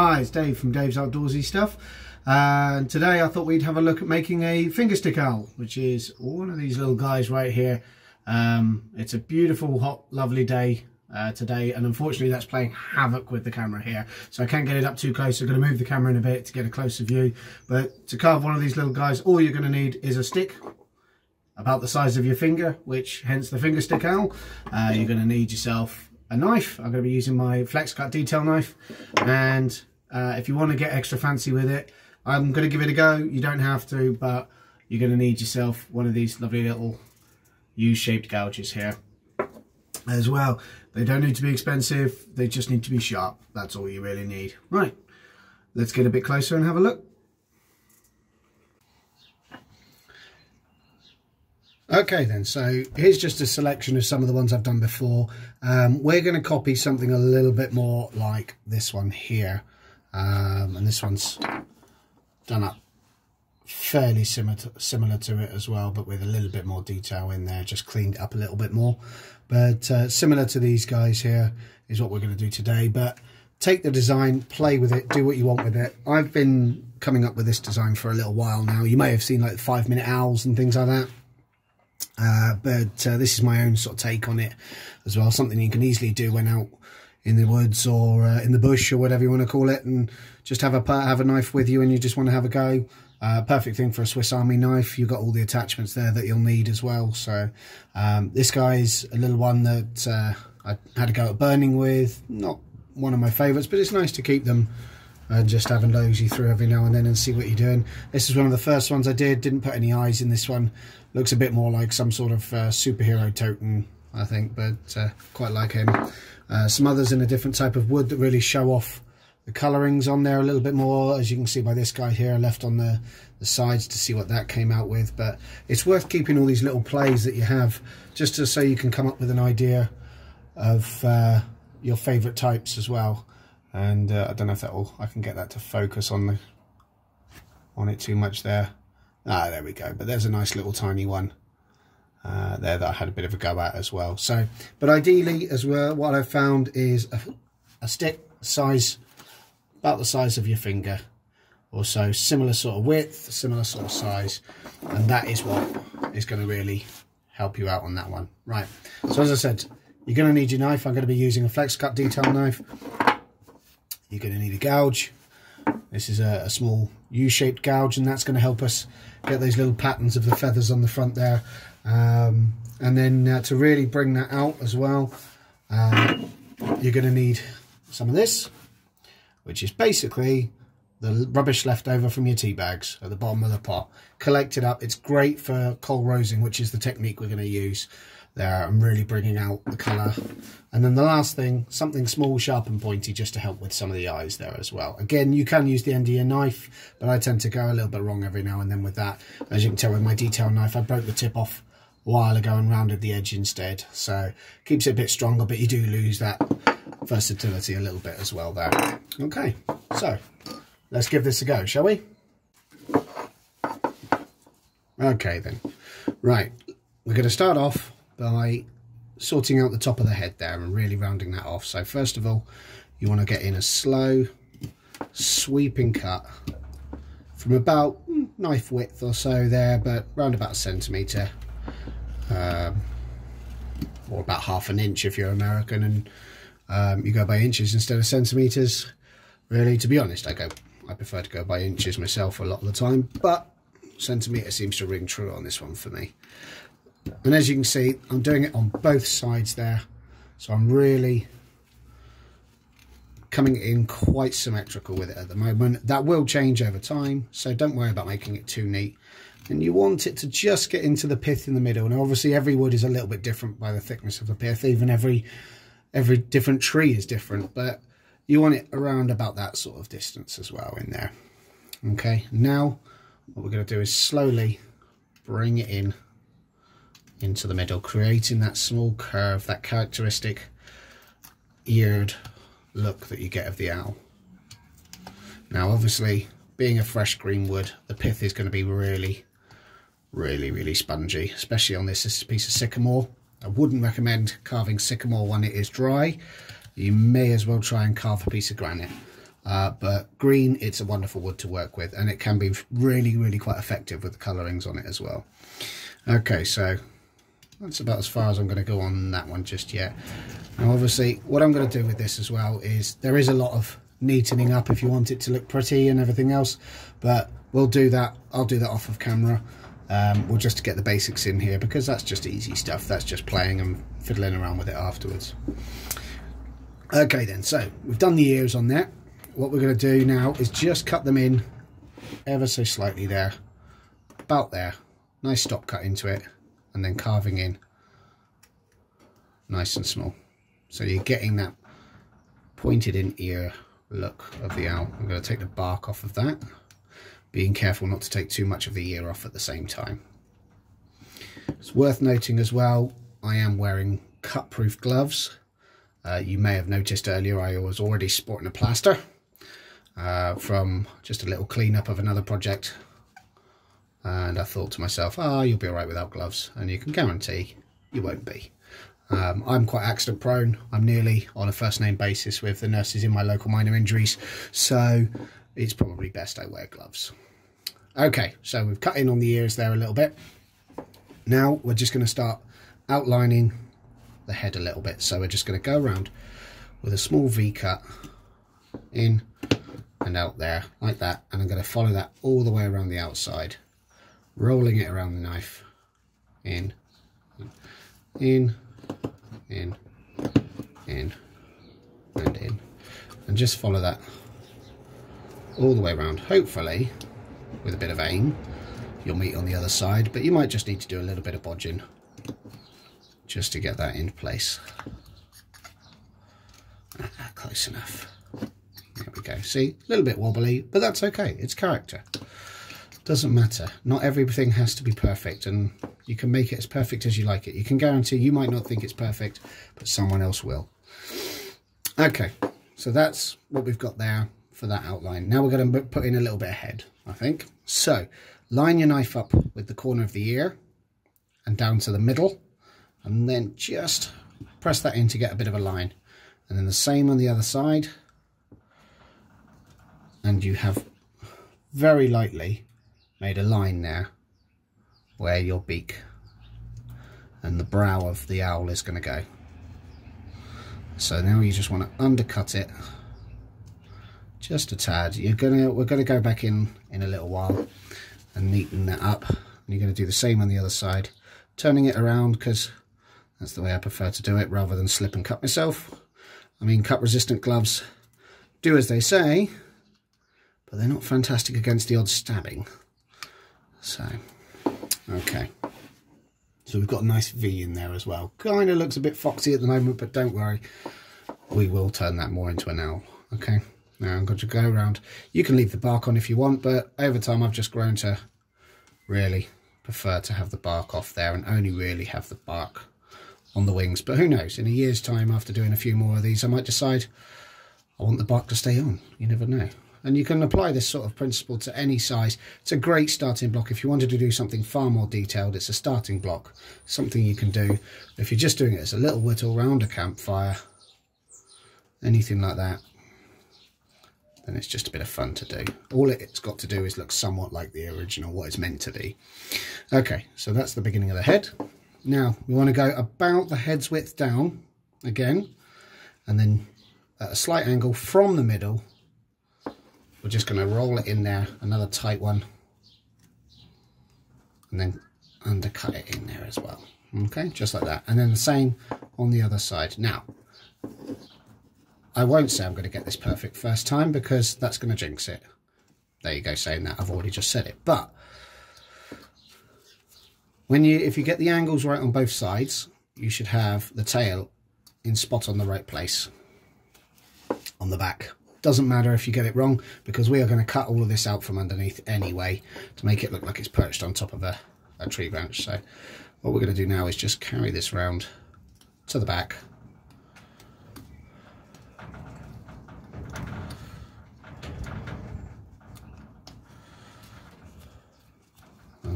Hi, it's Dave from Dave's Outdoorsy Stuff. And today I thought we'd have a look at making a fingerstick owl, which is one of these little guys right here. Um, it's a beautiful, hot, lovely day uh, today, and unfortunately that's playing havoc with the camera here. So I can't get it up too close. So I'm going to move the camera in a bit to get a closer view. But to carve one of these little guys, all you're going to need is a stick about the size of your finger, which hence the fingerstick owl. Uh, you're going to need yourself a knife. I'm going to be using my Flexcut detail knife. And uh, if you want to get extra fancy with it, I'm going to give it a go. You don't have to, but you're going to need yourself one of these lovely little U-shaped gouges here as well. They don't need to be expensive. They just need to be sharp. That's all you really need. Right, let's get a bit closer and have a look. Okay then, so here's just a selection of some of the ones I've done before. Um, we're going to copy something a little bit more like this one here. Um, and this one's done up fairly similar to, similar to it as well, but with a little bit more detail in there, just cleaned up a little bit more. But uh, similar to these guys here is what we're going to do today. But take the design, play with it, do what you want with it. I've been coming up with this design for a little while now. You may have seen like five minute owls and things like that. Uh, but uh, this is my own sort of take on it as well. Something you can easily do when out in the woods or uh, in the bush or whatever you want to call it, and just have a have a knife with you, and you just want to have a go. Uh, perfect thing for a Swiss Army knife. You've got all the attachments there that you'll need as well. So um, this guy's a little one that uh, I had to go at burning with. Not one of my favourites, but it's nice to keep them and just have a nosy through every now and then and see what you're doing. This is one of the first ones I did. Didn't put any eyes in this one. Looks a bit more like some sort of uh, superhero totem, I think, but uh, quite like him. Uh, some others in a different type of wood that really show off the colourings on there a little bit more, as you can see by this guy here, left on the, the sides to see what that came out with. But it's worth keeping all these little plays that you have, just to, so you can come up with an idea of uh, your favourite types as well. And uh, I don't know if that will I can get that to focus on the on it too much there. Ah there we go. But there's a nice little tiny one uh, there that I had a bit of a go at as well so but ideally as well what I've found is a, a stick size about the size of your finger or so similar sort of width similar sort of size and that is what is going to really help you out on that one right so as I said you're going to need your knife I'm going to be using a Flexcut detail knife you're going to need a gouge. This is a, a small U-shaped gouge and that's going to help us get those little patterns of the feathers on the front there. Um, and then uh, to really bring that out as well, uh, you're going to need some of this, which is basically the rubbish left over from your tea bags at the bottom of the pot. Collect it up. It's great for kolrosing, which is the technique we're going to use there and really bringing out the colour. And then the last thing, something small, sharp and pointy just to help with some of the eyes there as well. Again, you can use the end of your knife, but I tend to go a little bit wrong every now and then with that. As you can tell with my detail knife, I broke the tip off while ago and rounded the edge instead. So keeps it a bit stronger, but you do lose that versatility a little bit as well there. Okay, so let's give this a go, shall we? Okay then, right, we're going to start off by sorting out the top of the head there and really rounding that off. So first of all, you want to get in a slow sweeping cut from about knife width or so there, but round about a centimetre. Um, or about half an inch if you're American and um, you go by inches instead of centimetres. Really, to be honest, I go I prefer to go by inches myself a lot of the time, but centimetre seems to ring true on this one for me. And as you can see I'm doing it on both sides there so I'm really coming in quite symmetrical with it at the moment. That will change over time so don't worry about making it too neat and you want it to just get into the pith in the middle. And obviously every wood is a little bit different by the thickness of the pith. Even every every different tree is different. But you want it around about that sort of distance as well in there. Okay now what we're going to do is slowly bring it in into the middle, creating that small curve, that characteristic eared look that you get of the owl. Now obviously, being a fresh green wood, the pith is going to be really, really, really spongy, especially on this, piece of sycamore. I wouldn't recommend carving sycamore when it is dry. You may as well try and carve a piece of granite. Uh, but green, it's a wonderful wood to work with and it can be really, really quite effective with the colorings on it as well. Okay, so that's about as far as I'm going to go on that one just yet. Now, obviously, what I'm going to do with this as well is there is a lot of neatening up if you want it to look pretty and everything else, but we'll do that. I'll do that off of camera. Um, we'll just get the basics in here because that's just easy stuff. That's just playing and fiddling around with it afterwards. Okay then, so we've done the ears on there. What we're going to do now is just cut them in ever so slightly there, about there. Nice stop cut into it and then carving in nice and small. So you're getting that pointed in ear look of the owl. I'm going to take the bark off of that, being careful not to take too much of the ear off at the same time. It's worth noting as well, I am wearing cut-proof gloves. Uh, you may have noticed earlier I was already sporting a plaster uh, from just a little cleanup of another project. And I thought to myself, ah, oh, you'll be all right without gloves. And you can guarantee you won't be. Um, I'm quite accident prone. I'm nearly on a first name basis with the nurses in my local minor injuries. So it's probably best I wear gloves. Okay, so we've cut in on the ears there a little bit. Now we're just going to start outlining the head a little bit. So we're just going to go around with a small V cut in and out there like that. And I'm going to follow that all the way around the outside, rolling it around the knife in, in, in, in, and in. And just follow that all the way around. Hopefully, with a bit of aim, you'll meet on the other side, but you might just need to do a little bit of bodging just to get that in place. Ah, close enough. There we go. See, a little bit wobbly, but that's okay. It's character. Doesn't matter. Not everything has to be perfect, and you can make it as perfect as you like it. You can guarantee you might not think it's perfect, but someone else will. Okay, so that's what we've got there for that outline. Now we're going to put in a little bit of head, I think. So, line your knife up with the corner of the ear and down to the middle, and then just press that in to get a bit of a line. And then the same on the other side. And you have very lightly made a line there where your beak and the brow of the owl is going to go. So now you just want to undercut it just a tad. You're gonna we're gonna go back in in a little while and neaten that up. And you're going to do the same on the other side, turning it around because that's the way I prefer to do it rather than slip and cut myself. I mean, cut resistant gloves do as they say, but they're not fantastic against the odd stabbing. So, okay. So we've got a nice V in there as well. Kind of looks a bit foxy at the moment, but don't worry. We will turn that more into an L. Okay, now I'm going to go around. You can leave the bark on if you want, but over time I've just grown to really prefer to have the bark off there and only really have the bark on the wings. But who knows, in a year's time after doing a few more of these, I might decide I want the bark to stay on. You never know and you can apply this sort of principle to any size. It's a great starting block. If you wanted to do something far more detailed, it's a starting block, something you can do. If you're just doing it as a little whittle round a campfire, anything like that, then it's just a bit of fun to do. All it's got to do is look somewhat like the original, what it's meant to be. Okay, so that's the beginning of the head. Now, we want to go about the head's width down again, and then at a slight angle from the middle we're just going to roll it in there, another tight one, and then undercut it in there as well. Okay, just like that. And then the same on the other side. Now, I won't say I'm going to get this perfect first time because that's going to jinx it. There you go, saying that. I've already just said it. But when you, if you get the angles right on both sides, you should have the tail in spot on the right place on the back. Doesn't matter if you get it wrong because we are going to cut all of this out from underneath anyway to make it look like it's perched on top of a, a tree branch. So what we're going to do now is just carry this round to the back.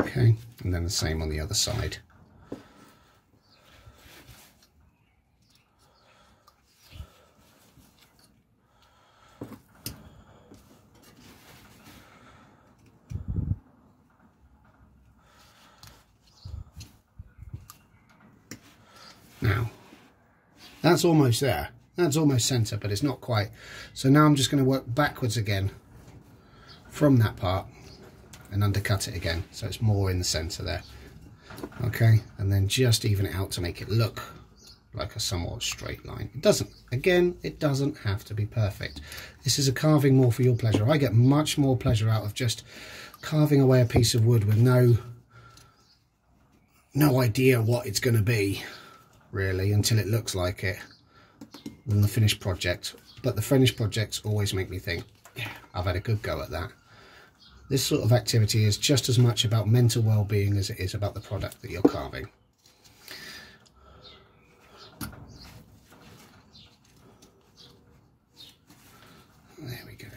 Okay, and then the same on the other side. That's almost there. That's almost centre, but it's not quite. So now I'm just going to work backwards again from that part and undercut it again. So it's more in the centre there. Okay, and then just even it out to make it look like a somewhat straight line. It doesn't. Again, it doesn't have to be perfect. This is a carving more for your pleasure. I get much more pleasure out of just carving away a piece of wood with no no idea what it's going to be really until it looks like it than the finished project. But the finished projects always make me think yeah I've had a good go at that. This sort of activity is just as much about mental well-being as it is about the product that you're carving. There we go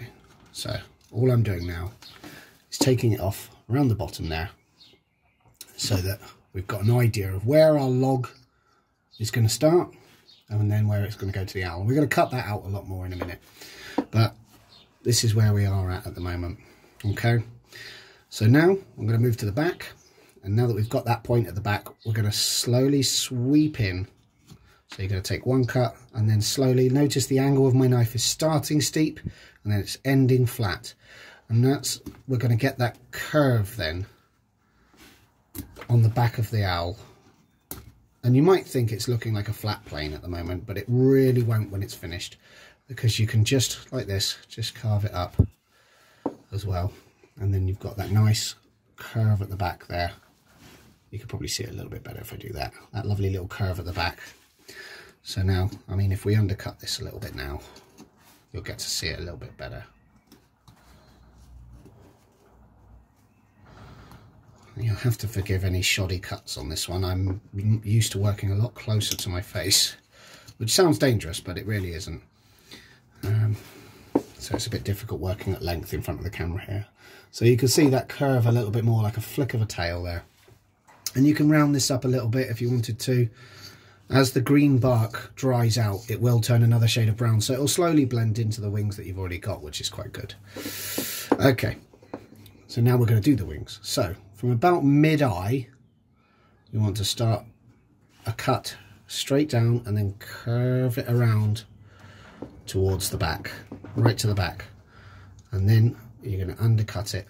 so all I'm doing now is taking it off around the bottom there so that we've got an idea of where our log is going to start and then where it's going to go to the owl. We're going to cut that out a lot more in a minute, but this is where we are at at the moment. Okay, so now I'm going to move to the back, and now that we've got that point at the back, we're going to slowly sweep in. So you're going to take one cut and then slowly notice the angle of my knife is starting steep and then it's ending flat. And that's, we're going to get that curve then on the back of the owl. And you might think it's looking like a flat plane at the moment, but it really won't when it's finished because you can just, like this, just carve it up as well. And then you've got that nice curve at the back there. You could probably see it a little bit better if I do that. That lovely little curve at the back. So now, I mean, if we undercut this a little bit now, you'll get to see it a little bit better. You'll have to forgive any shoddy cuts on this one. I'm used to working a lot closer to my face, which sounds dangerous, but it really isn't. Um, so it's a bit difficult working at length in front of the camera here. So you can see that curve a little bit more like a flick of a tail there. And you can round this up a little bit if you wanted to. As the green bark dries out, it will turn another shade of brown. So it'll slowly blend into the wings that you've already got, which is quite good. Okay, so now we're going to do the wings. So from about mid-eye, you want to start a cut straight down and then curve it around towards the back, right to the back. And then you're going to undercut it.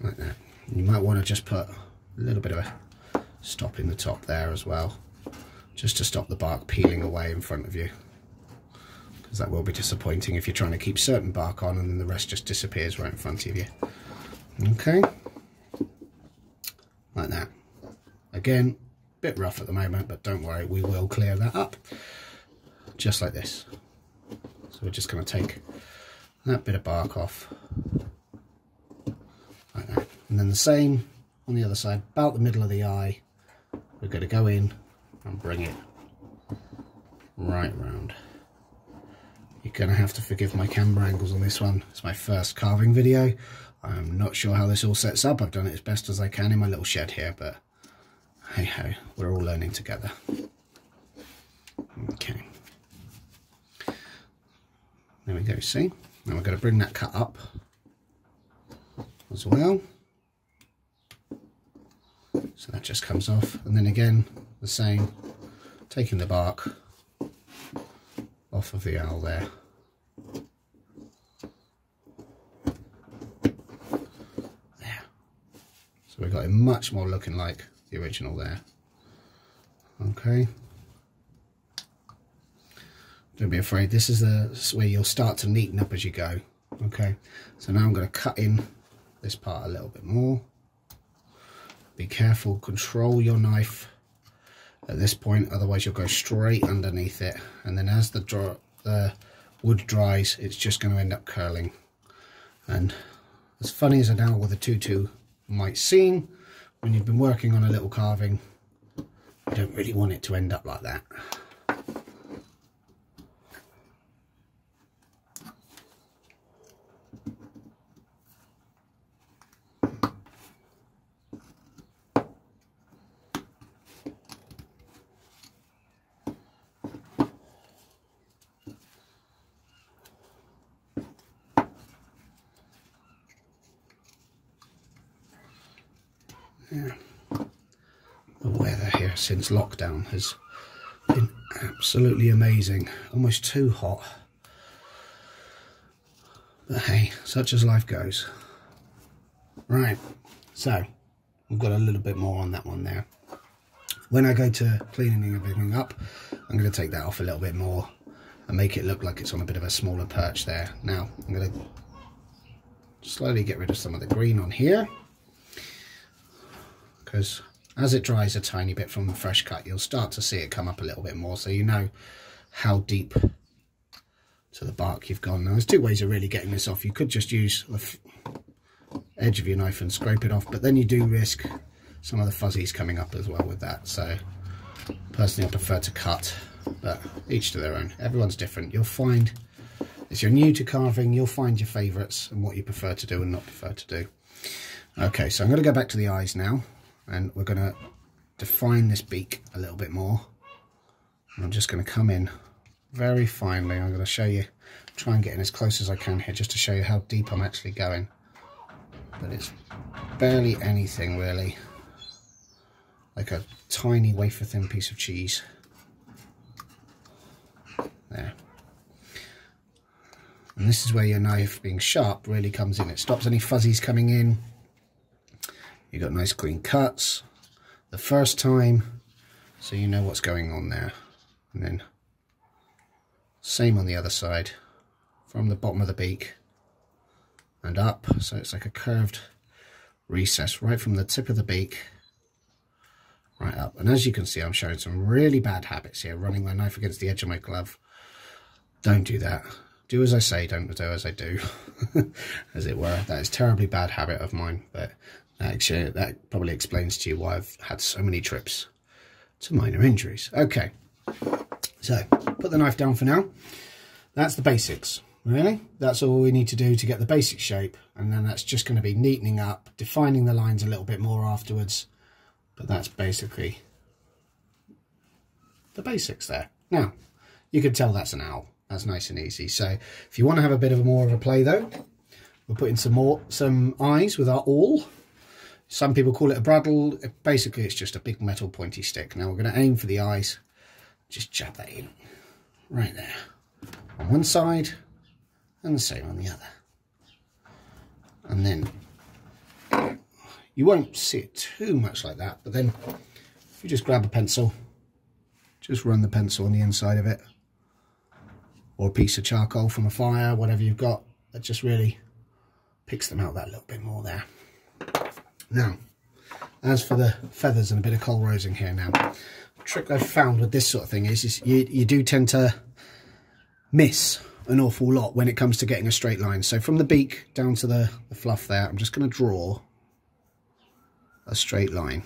Like that. You might want to just put a little bit of a stop in the top there as well just to stop the bark peeling away in front of you. Because that will be disappointing if you're trying to keep certain bark on and then the rest just disappears right in front of you. Okay. Like that. Again a bit rough at the moment but don't worry we will clear that up. Just like this. So we're just going to take that bit of bark off. Like that. And then the same on the other side about the middle of the eye. We're going to go in and bring it right round. You're going to have to forgive my camera angles on this one. It's my first carving video. I'm not sure how this all sets up. I've done it as best as I can in my little shed here, but hey ho, we're all learning together. Okay. There we go, see? Now we're going to bring that cut up as well. So that just comes off. And then again, the same, taking the bark off of the owl there. There. So we've got it much more looking like the original there. Okay. Don't be afraid, this is the where you'll start to neaten up as you go. Okay, so now I'm going to cut in this part a little bit more. Be careful, control your knife at this point, otherwise you'll go straight underneath it. And then as the, the wood dries, it's just going to end up curling. And as funny as an owl with a tutu might seem, when you've been working on a little carving, you don't really want it to end up like that. Yeah. The weather here since lockdown has been absolutely amazing. Almost too hot. But hey, such as life goes. Right, so we've got a little bit more on that one there. When I go to cleaning everything up, I'm going to take that off a little bit more and make it look like it's on a bit of a smaller perch there. Now, I'm going to slowly get rid of some of the green on here because as it dries a tiny bit from the fresh cut, you'll start to see it come up a little bit more so you know how deep to the bark you've gone. Now, there's two ways of really getting this off. You could just use the edge of your knife and scrape it off, but then you do risk some of the fuzzies coming up as well with that. So personally, I prefer to cut, but each to their own. Everyone's different. You'll find, if you're new to carving, you'll find your favourites and what you prefer to do and not prefer to do. Okay, so I'm going to go back to the eyes now, and we're going to define this beak a little bit more. I'm just going to come in very finely. I'm going to show you, try and get in as close as I can here, just to show you how deep I'm actually going. But it's barely anything really. Like a tiny wafer thin piece of cheese. There. And this is where your knife being sharp really comes in. It stops any fuzzies coming in you got nice clean cuts. The first time so you know what's going on there. And then same on the other side from the bottom of the beak and up. So it's like a curved recess right from the tip of the beak right up. And as you can see I'm showing some really bad habits here running my knife against the edge of my glove. Don't do that. Do as I say don't do as I do as it were. That is terribly bad habit of mine but actually that probably explains to you why I've had so many trips to minor injuries okay so put the knife down for now that's the basics Really? That's all we need to do to get the basic shape. And then that's just going to be neatening up, defining the lines a little bit more afterwards. But that's basically the basics there. Now, you can tell that's an owl. That's nice and easy. So if you want to have a bit of a more of a play though, we'll put in some more, some eyes with our awl. Some people call it a bradawl. Basically, it's just a big metal pointy stick. Now we're going to aim for the eyes. Just jab that in right there. On one side, and the same on the other. And then you won't see it too much like that, but then if you just grab a pencil, just run the pencil on the inside of it, or a piece of charcoal from a fire, whatever you've got, that just really picks them out that little bit more there. Now, as for the feathers and a bit of Kolrosing here now, trick I've found with this sort of thing is, is you, you do tend to miss an awful lot when it comes to getting a straight line. So from the beak down to the, the fluff there, I'm just going to draw a straight line.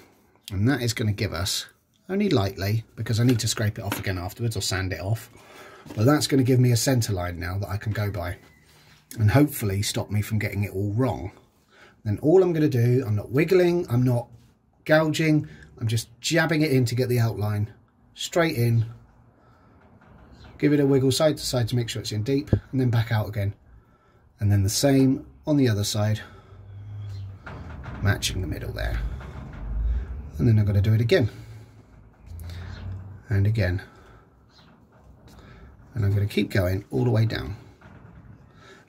And that is going to give us, only lightly, because I need to scrape it off again afterwards or sand it off. But that's going to give me a centre line now that I can go by. And hopefully stop me from getting it all wrong. Then all I'm going to do, I'm not wiggling, I'm not gouging, I'm just jabbing it in to get the outline straight in. Give it a wiggle side to side to make sure it's in deep and then back out again. And then the same on the other side matching the middle there. And then I'm going to do it again. And again. And I'm going to keep going all the way down.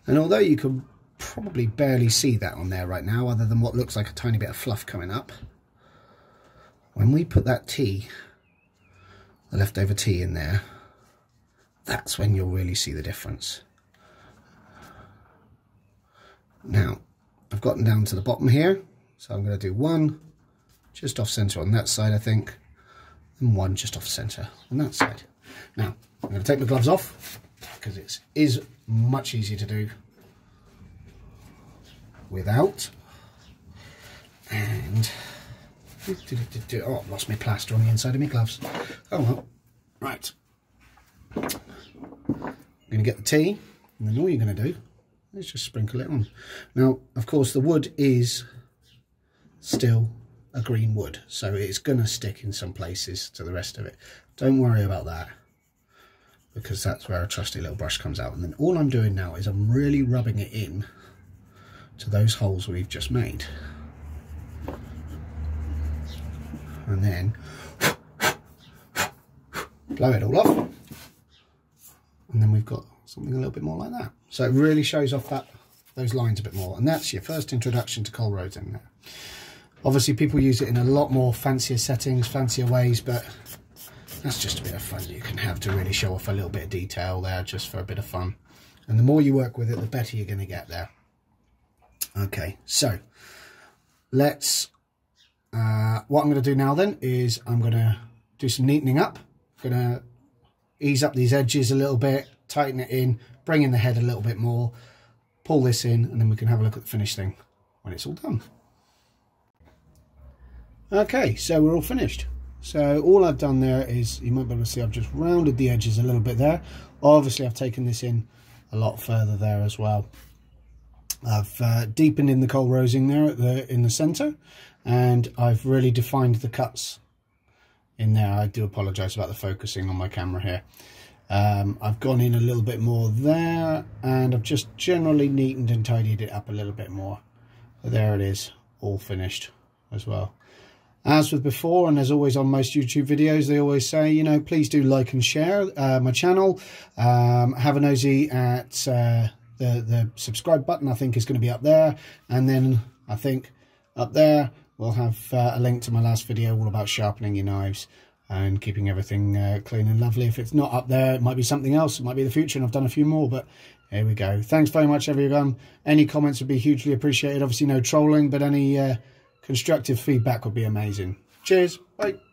And although you can probably barely see that on there right now other than what looks like a tiny bit of fluff coming up when we put that tea the leftover tea in there that's when you'll really see the difference. Now, I've gotten down to the bottom here, so I'm going to do one just off centre on that side, I think, and one just off centre on that side. Now, I'm going to take my gloves off because it is much easier to do without. And, oh, lost my plaster on the inside of my gloves. Oh well, right. You're going to get the tea, and then all you're going to do is just sprinkle it on. Now, of course, the wood is still a green wood, so it's going to stick in some places to the rest of it. Don't worry about that, because that's where a trusty little brush comes out. And then all I'm doing now is I'm really rubbing it in to those holes we've just made. and then blow it all off. And then we've got something a little bit more like that. So it really shows off that those lines a bit more. And that's your first introduction to kolrosing there. Obviously people use it in a lot more fancier settings, fancier ways, but that's just a bit of fun you can have to really show off a little bit of detail there just for a bit of fun. And the more you work with it, the better you're going to get there. Okay, so let's, uh, what I'm going to do now then is I'm going to do some neatening up. going to ease up these edges a little bit, tighten it in, bring in the head a little bit more, pull this in, and then we can have a look at the finished thing when it's all done. Okay, so we're all finished. So all I've done there is, you might be able to see I've just rounded the edges a little bit there. Obviously I've taken this in a lot further there as well. I've uh, deepened in the kolrosing there the in the centre and I've really defined the cuts in there. I do apologise about the focusing on my camera here. Um, I've gone in a little bit more there and I've just generally neatened and tidied it up a little bit more. But there it is, all finished as well. As with before, and as always on most YouTube videos, they always say, you know, please do like and share uh, my channel. Um, have a nosy at uh, the, the subscribe button, I think is going to be up there. And then I think up there, we'll have uh, a link to my last video all about sharpening your knives and keeping everything uh, clean and lovely. If it's not up there, it might be something else. It might be the future, and I've done a few more, but here we go. Thanks very much, everyone. Any comments would be hugely appreciated. Obviously, no trolling, but any uh, constructive feedback would be amazing. Cheers. Bye.